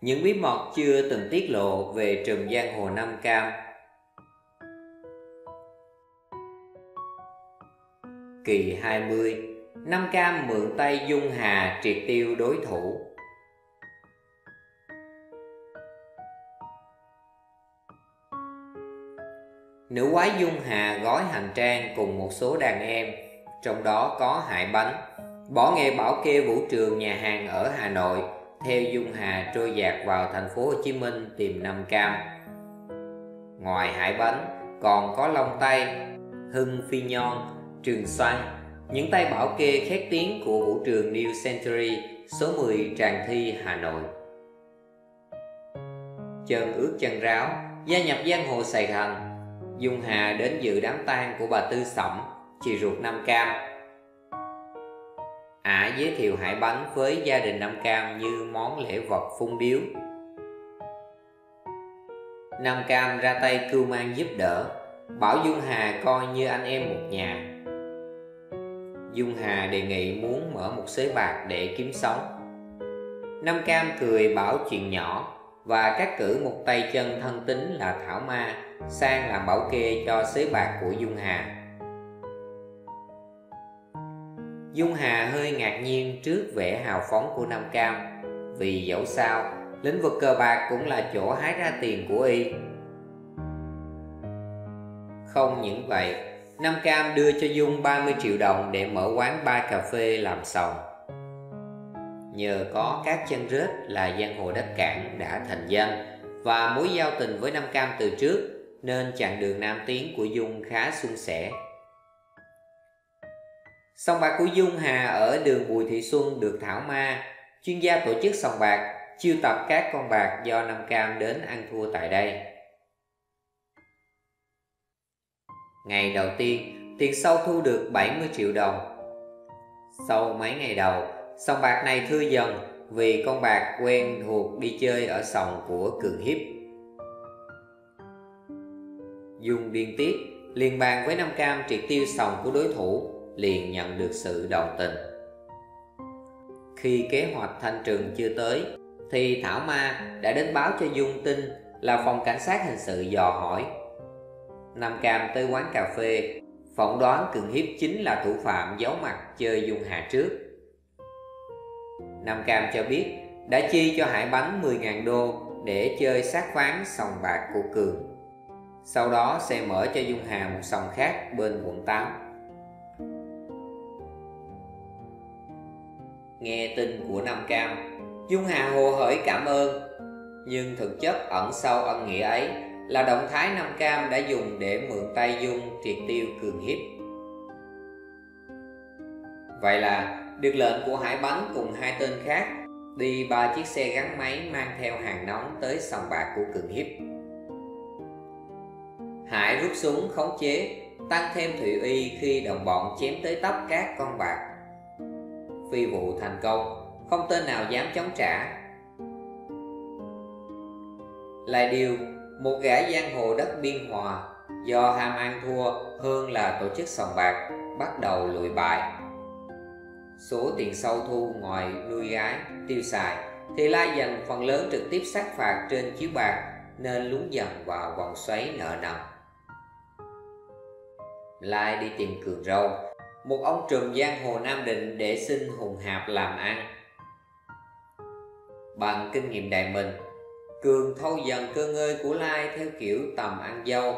Những bí mật chưa từng tiết lộ về trường giang hồ Nam Cam. Kỳ 20 Nam Cam mượn tay Dung Hà triệt tiêu đối thủ. Nữ quái Dung Hà gói hành trang cùng một số đàn em, Trong đó có Hải Bánh, Bỏ nghề bảo kê vũ trường nhà hàng ở Hà Nội. Theo Dung Hà trôi dạt vào thành phố Hồ Chí Minh tìm Nam Cam. Ngoài Hải Bánh còn có Long Tây, Hưng Phi Nhon, Trường Xoan Những tay bảo kê khét tiếng của vũ trường New Century số 10 Tràng Thi, Hà Nội. Chân ướt chân ráo, gia nhập giang hồ Sài Thành Dung Hà đến dự đám tang của bà Tư Sẩm, chị ruột Nam Cam. Ả giới thiệu hải bánh với gia đình Nam Cam như món lễ vật phung điếu. Nam Cam ra tay cưu mang giúp đỡ, bảo Dung Hà coi như anh em một nhà. Dung Hà đề nghị muốn mở một xới bạc để kiếm sống. Nam Cam cười bảo chuyện nhỏ và cắt cử một tay chân thân tính là Thảo Ma sang làm bảo kê cho xới bạc của Dung Hà. Dung Hà hơi ngạc nhiên trước vẻ hào phóng của Nam Cam vì dẫu sao lĩnh vực cờ bạc cũng là chỗ hái ra tiền của y. Không những vậy, Nam Cam đưa cho Dung 30 triệu đồng để mở quán ba cà phê làm sòng. Nhờ có các chân rết là giang hồ đất cảng đã thành danh và mối giao tình với Nam Cam từ trước nên chặng đường nam tiến của Dung khá suôn sẻ. Sòng bạc của Dung Hà ở đường Bùi Thị Xuân được Thảo Ma, chuyên gia tổ chức sòng bạc, chiêu tập các con bạc do Nam Cam đến ăn thua tại đây. Ngày đầu tiên, tiền sâu thu được 70 triệu đồng. Sau mấy ngày đầu, sòng bạc này thưa dần vì con bạc quen thuộc đi chơi ở sòng của Cường Hiếp. Dung điên tiết liền bàn với Nam Cam triệt tiêu sòng của đối thủ liền nhận được sự đồng tình. Khi kế hoạch thanh trừng chưa tới, Thì Thảo Ma đã đến báo cho Dung tin là phòng cảnh sát hình sự dò hỏi. Nam Cam tới quán cà phê, Phỏng đoán Cường Hiếp chính là thủ phạm giấu mặt chơi Dung Hà trước. Nam Cam cho biết đã chi cho Hải Bánh 10.000 đô để chơi sát ván sòng bạc của Cường. Sau đó sẽ mở cho Dung Hà một sòng khác bên quận 8 Nghe tin của Nam Cam. Dung Hà hồ hởi cảm ơn, Nhưng thực chất ẩn sau ân nghĩa ấy Là động thái Nam Cam đã dùng để mượn tay Dung triệt tiêu cường hiếp. Vậy là, được lệnh của Hải Bánh cùng hai tên khác Đi ba chiếc xe gắn máy mang theo hàng nóng tới sòng bạc của cường hiếp. Hải rút súng khống chế, Tăng thêm Thụy Uy khi đồng bọn chém tới tấp các con bạc. Phi vụ thành công Không tên nào dám chống trả. Lại điều Một gã giang hồ đất biên hòa Do ham ăn thua hơn là tổ chức sòng bạc Bắt đầu lùi bại. Số tiền sâu thu ngoài nuôi gái, tiêu xài Thì Lai dành phần lớn trực tiếp sát phạt trên chiếu bạc Nên lún dần vào vòng xoáy nợ nần. Lai đi tìm Cường Râu một ông trùm giang hồ Nam Định để xin Hùng Hạp làm ăn. Bằng kinh nghiệm đại mình Cường thâu dần cơ ngơi của Lai theo kiểu tầm ăn dâu.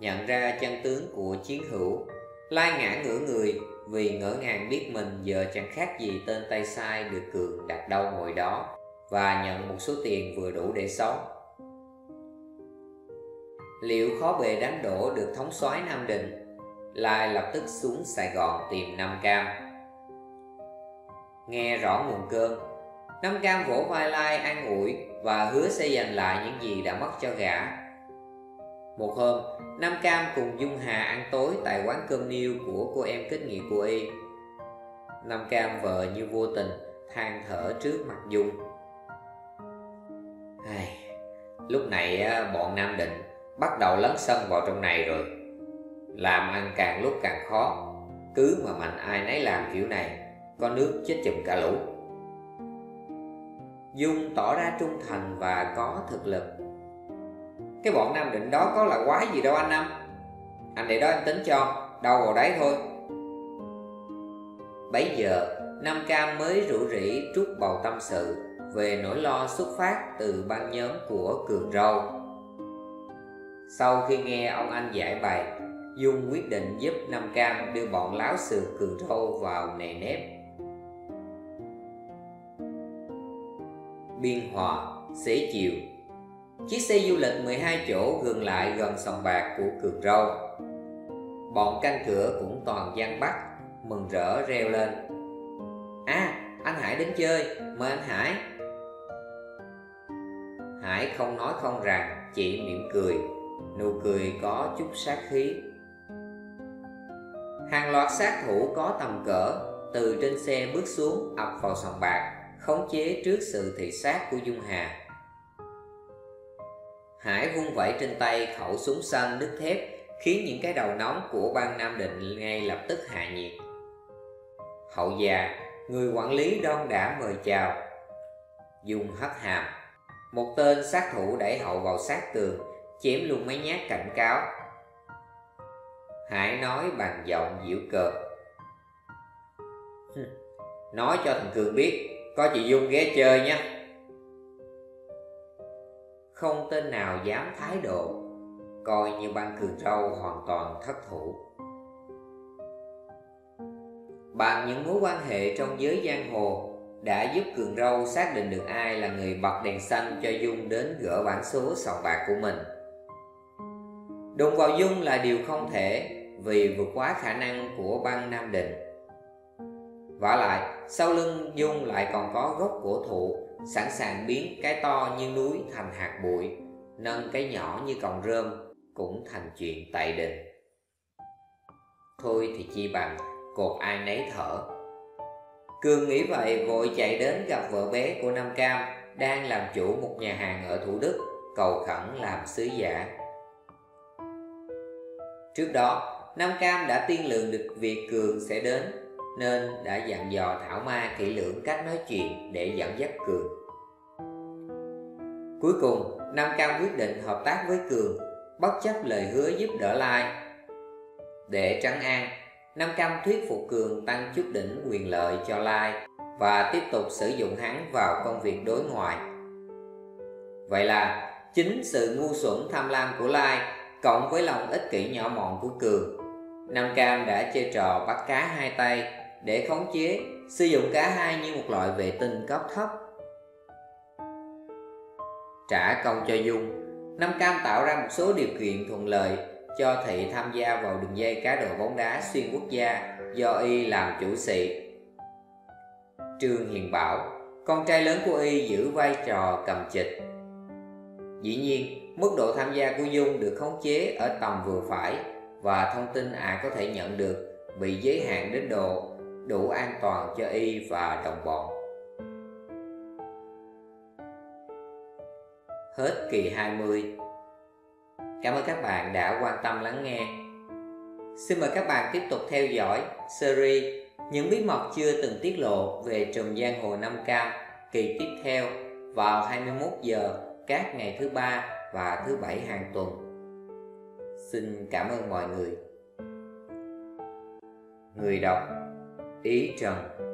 Nhận ra chân tướng của chiến hữu, Lai ngã ngửa người vì ngỡ ngàng biết mình giờ chẳng khác gì tên tay sai được Cường đặt đâu ngồi đó Và nhận một số tiền vừa đủ để sống. Liệu khó bề đánh đổ được thống soái Nam Định? Lai lập tức xuống Sài Gòn tìm Nam Cam. Nghe rõ nguồn cơn, Nam Cam vỗ vai Lai an ủi Và hứa sẽ giành lại những gì đã mất cho gã. Một hôm, Nam Cam cùng Dung Hà ăn tối Tại quán cơm niêu của cô em kết nghĩa của y. Nam Cam vợ như vô tình, than thở trước mặt Dung. Lúc này à, bọn Nam Định bắt đầu lấn sân vào trong này rồi làm ăn càng lúc càng khó. Cứ mà mạnh ai nấy làm kiểu này, có nước chết chùm cả lũ. Dung tỏ ra trung thành và có thực lực. Cái bọn Nam Định đó có là quái gì đâu anh Năm Anh để đó em tính cho Đâu vào đấy thôi. Bấy giờ, Nam Cam mới rủ rỉ trút bầu tâm sự Về nỗi lo xuất phát từ ban nhóm của Cường Râu. Sau khi nghe ông anh giải bày Dung quyết định giúp Nam Cam đưa bọn láo sườn Cường Râu vào nề nếp. Biên Hòa, xế chiều. Chiếc xe du lịch 12 chỗ gần lại gần sòng bạc của Cường Râu Bọn canh cửa cũng toàn gian bắt Mừng rỡ reo lên. À anh Hải đến chơi Mời anh Hải. Hải không nói không rằng Chỉ mỉm cười. Nụ cười có chút sát khí. Hàng loạt sát thủ có tầm cỡ Từ trên xe bước xuống ập vào sòng bạc Khống chế trước sự thị sát của Dung Hà. Hải vung vẩy trên tay khẩu súng xanh đứt thép Khiến những cái đầu nóng của ban Nam Định ngay lập tức hạ nhiệt. Hậu già, người quản lý đon đã mời chào. Dung hất hàm. Một tên sát thủ đẩy hậu vào sát tường Chém luôn mấy nhát cảnh cáo. Hải nói bằng giọng dịu cợt. Nói cho thằng Cường biết, Có chị Dung ghé chơi nha Không tên nào dám thái độ, Coi như ban Cường Râu hoàn toàn thất thủ. Bằng những mối quan hệ trong giới giang hồ, Đã giúp Cường Râu xác định được ai là người bật đèn xanh cho Dung đến gỡ bản số sòng bạc của mình. Đụng vào Dung là điều không thể vì vượt quá khả năng của băng Nam Định. Vả lại, sau lưng Dung lại còn có gốc cổ thụ sẵn sàng biến cái to như núi thành hạt bụi, nâng cái nhỏ như cọng rơm cũng thành chuyện tại đình. Thôi thì chi bằng cột ai nấy thở. Cường nghĩ vậy vội chạy đến gặp vợ bé của Nam Cam đang làm chủ một nhà hàng ở Thủ Đức, cầu khẩn làm sứ giả. Trước đó, Nam Cam đã tiên lượng được việc Cường sẽ đến Nên đã dặn dò Thảo Ma kỹ lưỡng cách nói chuyện để dẫn dắt Cường. Cuối cùng, Nam Cam quyết định hợp tác với Cường Bất chấp lời hứa giúp đỡ Lai. Để trắng an, Nam Cam thuyết phục Cường tăng chút đỉnh quyền lợi cho Lai Và tiếp tục sử dụng hắn vào công việc đối ngoại. Vậy là chính sự ngu xuẩn tham lam của Lai Cộng với lòng ích kỷ nhỏ mọn của Cường Nam Cam đã chơi trò bắt cá hai tay để khống chế, sử dụng cá hai như một loại vệ tinh cấp thấp. Trả công cho Dung, Nam Cam tạo ra một số điều kiện thuận lợi cho Thị tham gia vào đường dây cá độ bóng đá xuyên quốc gia do Y làm chủ sĩ. Trương Hiền Bảo, con trai lớn của Y giữ vai trò cầm chịch. Dĩ nhiên, mức độ tham gia của Dung được khống chế ở tầm vừa phải và thông tin ả có thể nhận được bị giới hạn đến độ đủ an toàn cho y và đồng bọn. Hết kỳ 20 Cảm ơn các bạn đã quan tâm lắng nghe. Xin mời các bạn tiếp tục theo dõi series Những bí mật chưa từng tiết lộ về trùm giang hồ Nam Cam kỳ tiếp theo vào 21 giờ các ngày thứ ba và thứ bảy hàng tuần. Xin cảm ơn mọi người. Người đọc Ý Trần.